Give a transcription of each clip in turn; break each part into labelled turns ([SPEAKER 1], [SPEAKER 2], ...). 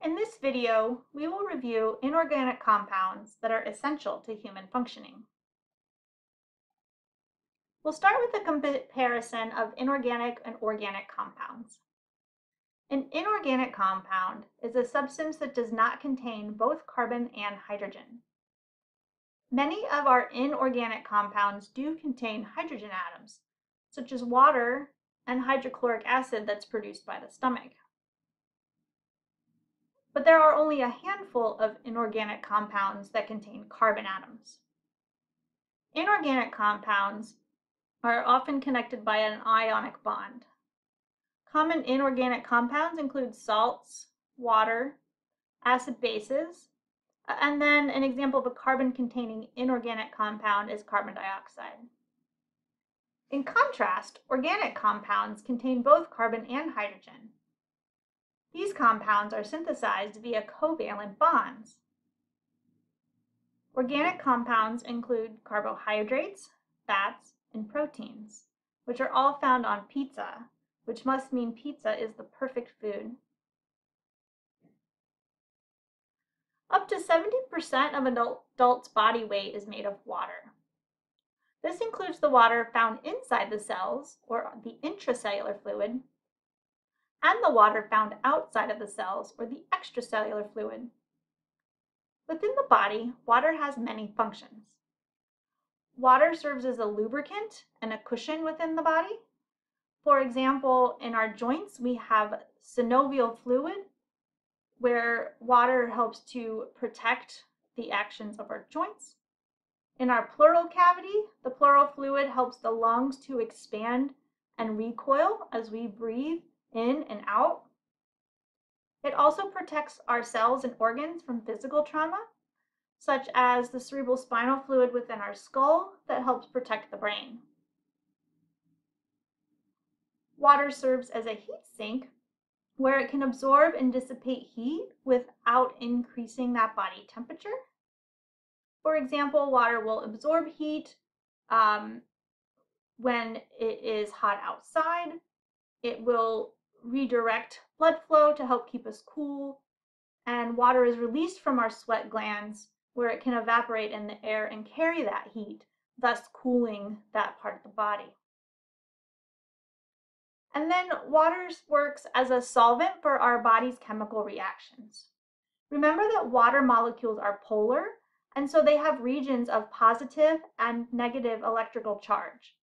[SPEAKER 1] In this video, we will review inorganic compounds that are essential to human functioning. We'll start with a comparison of inorganic and organic compounds. An inorganic compound is a substance that does not contain both carbon and hydrogen. Many of our inorganic compounds do contain hydrogen atoms, such as water and hydrochloric acid that's produced by the stomach but there are only a handful of inorganic compounds that contain carbon atoms. Inorganic compounds are often connected by an ionic bond. Common inorganic compounds include salts, water, acid bases, and then an example of a carbon-containing inorganic compound is carbon dioxide. In contrast, organic compounds contain both carbon and hydrogen, these compounds are synthesized via covalent bonds. Organic compounds include carbohydrates, fats, and proteins, which are all found on pizza, which must mean pizza is the perfect food. Up to 70% of an adult's body weight is made of water. This includes the water found inside the cells, or the intracellular fluid, and the water found outside of the cells or the extracellular fluid. Within the body, water has many functions. Water serves as a lubricant and a cushion within the body. For example, in our joints, we have synovial fluid, where water helps to protect the actions of our joints. In our pleural cavity, the pleural fluid helps the lungs to expand and recoil as we breathe in and out. It also protects our cells and organs from physical trauma, such as the cerebral spinal fluid within our skull that helps protect the brain. Water serves as a heat sink where it can absorb and dissipate heat without increasing that body temperature. For example, water will absorb heat um, when it is hot outside. It will redirect blood flow to help keep us cool, and water is released from our sweat glands where it can evaporate in the air and carry that heat, thus cooling that part of the body. And then water works as a solvent for our body's chemical reactions. Remember that water molecules are polar, and so they have regions of positive and negative electrical charge.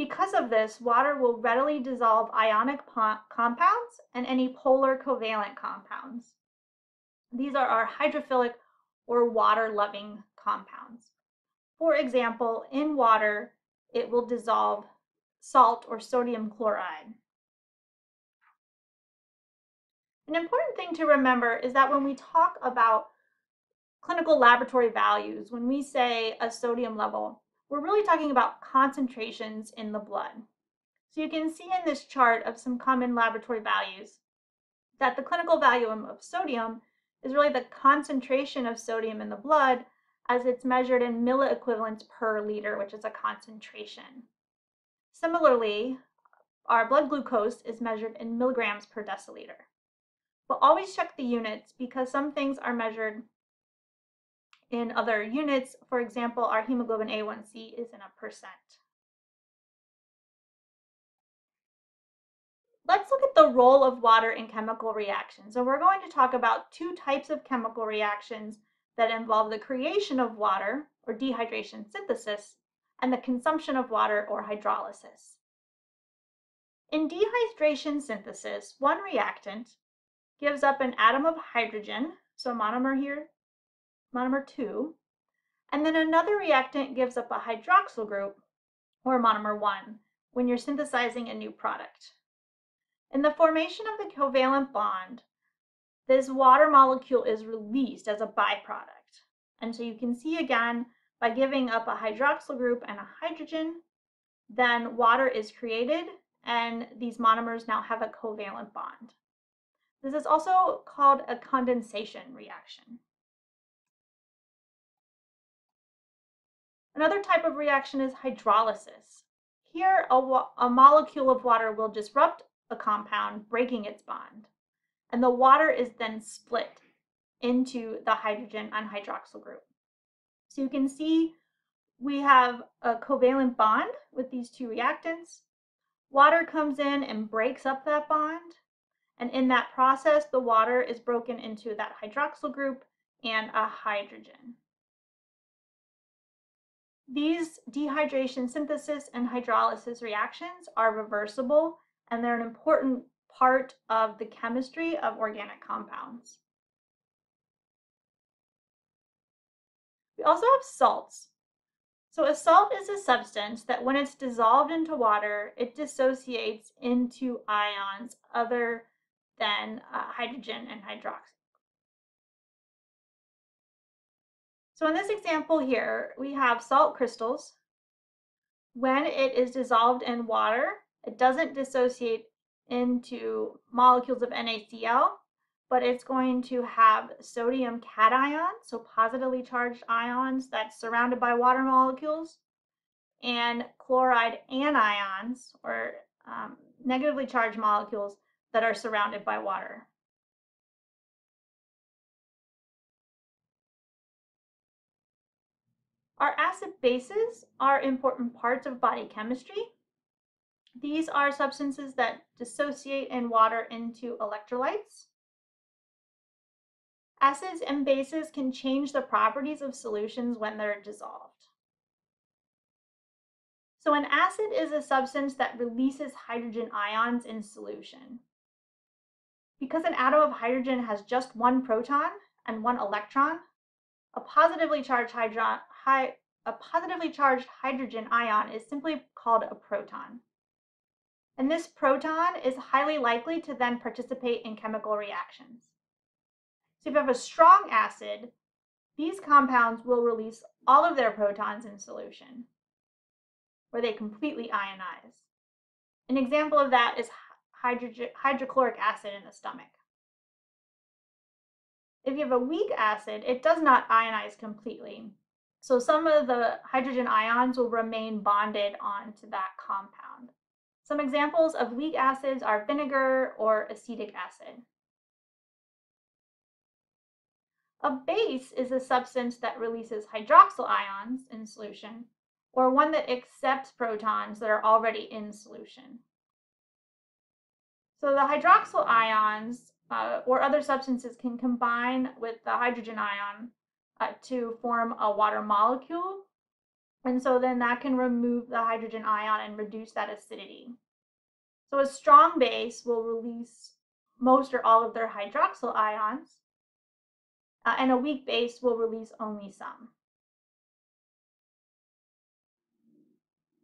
[SPEAKER 1] Because of this, water will readily dissolve ionic compounds and any polar covalent compounds. These are our hydrophilic or water-loving compounds. For example, in water, it will dissolve salt or sodium chloride. An important thing to remember is that when we talk about clinical laboratory values, when we say a sodium level, we're really talking about concentrations in the blood. So you can see in this chart of some common laboratory values that the clinical value of sodium is really the concentration of sodium in the blood as it's measured in milliequivalents per liter, which is a concentration. Similarly, our blood glucose is measured in milligrams per deciliter. But always check the units because some things are measured in other units. For example, our hemoglobin A1C is in a percent. Let's look at the role of water in chemical reactions. So we're going to talk about two types of chemical reactions that involve the creation of water, or dehydration synthesis, and the consumption of water, or hydrolysis. In dehydration synthesis, one reactant gives up an atom of hydrogen, so a monomer here monomer 2, and then another reactant gives up a hydroxyl group, or monomer 1, when you're synthesizing a new product. In the formation of the covalent bond, this water molecule is released as a byproduct. And so you can see again, by giving up a hydroxyl group and a hydrogen, then water is created and these monomers now have a covalent bond. This is also called a condensation reaction. Another type of reaction is hydrolysis. Here, a, a, molecule of water will disrupt a compound, breaking its bond. and the water is then split into the hydrogen and hydroxyl group. So you can see we have a covalent bond with these two reactants. Water comes in and breaks up that bond. And in that process, the water is broken into that hydroxyl group and a hydrogen. These dehydration synthesis and hydrolysis reactions are reversible and they're an important part of the chemistry of organic compounds. We also have salts. So a salt is a substance that when it's dissolved into water, it dissociates into ions other than uh, hydrogen and hydroxide. So in this example here, we have salt crystals. When it is dissolved in water, it doesn't dissociate into molecules of NaCl, but it's going to have sodium cation, so positively charged ions that's surrounded by water molecules, and chloride anions, or um, negatively charged molecules that are surrounded by water. Our acid bases are important parts of body chemistry. These are substances that dissociate in water into electrolytes. Acids and bases can change the properties of solutions when they're dissolved. So an acid is a substance that releases hydrogen ions in solution. Because an atom of hydrogen has just one proton and one electron, a positively charged, hydro a positively charged hydrogen ion is simply called a proton. And this proton is highly likely to then participate in chemical reactions. So if you have a strong acid, these compounds will release all of their protons in solution, where they completely ionize. An example of that is hydrochloric acid in the stomach. If you have a weak acid, it does not ionize completely. So some of the hydrogen ions will remain bonded onto that compound. Some examples of weak acids are vinegar or acetic acid. A base is a substance that releases hydroxyl ions in solution, or one that accepts protons that are already in solution. So the hydroxyl ions uh, or other substances can combine with the hydrogen ion uh, to form a water molecule. And so then that can remove the hydrogen ion and reduce that acidity. So a strong base will release most or all of their hydroxyl ions, uh, and a weak base will release only some.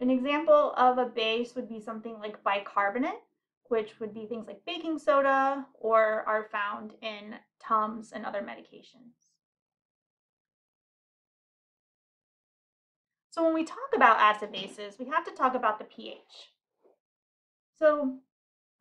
[SPEAKER 1] An example of a base would be something like bicarbonate, which would be things like baking soda or are found in Tums and other medications. So when we talk about acid bases, we have to talk about the pH. So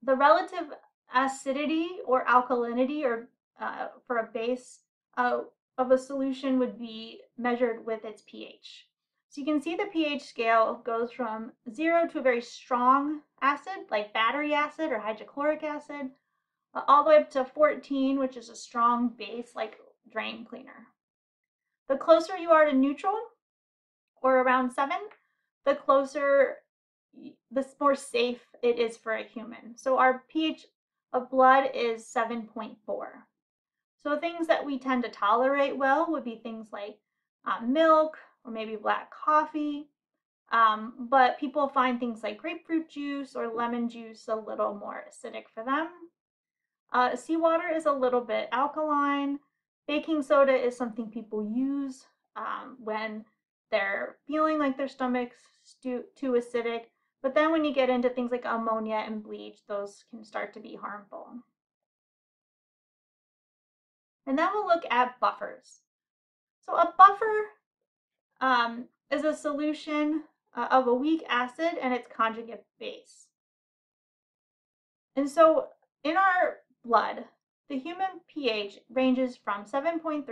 [SPEAKER 1] the relative acidity or alkalinity or uh, for a base uh, of a solution would be measured with its pH. So you can see the pH scale goes from zero to a very strong acid, like battery acid or hydrochloric acid, uh, all the way up to 14, which is a strong base like drain cleaner. The closer you are to neutral, or around seven, the closer, the more safe it is for a human. So our pH of blood is 7.4. So things that we tend to tolerate well would be things like uh, milk or maybe black coffee. Um, but people find things like grapefruit juice or lemon juice a little more acidic for them. Uh, seawater is a little bit alkaline. Baking soda is something people use um, when they're feeling like their stomach's too, acidic. But then when you get into things like ammonia and bleach, those can start to be harmful. And then we'll look at buffers. So a buffer um, is a solution uh, of a weak acid and its conjugate base. And so in our blood, the human pH ranges from 7.35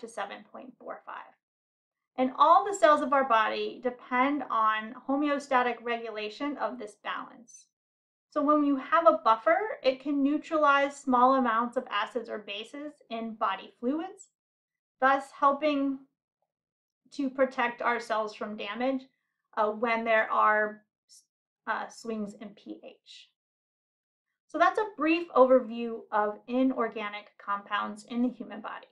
[SPEAKER 1] to 7.45. And all the cells of our body depend on homeostatic regulation of this balance. So when you have a buffer, it can neutralize small amounts of acids or bases in body fluids, thus helping to protect our cells from damage uh, when there are uh, swings in pH. So that's a brief overview of inorganic compounds in the human body.